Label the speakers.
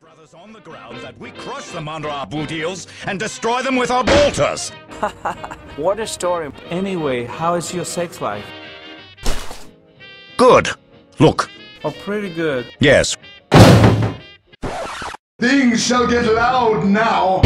Speaker 1: brothers on the ground that we crush them under our boot heels and destroy them with our bolters.
Speaker 2: What a story. Anyway, how is your sex life?
Speaker 1: Good. Look.
Speaker 2: Oh, pretty good.
Speaker 1: Yes.
Speaker 3: Things shall get loud now.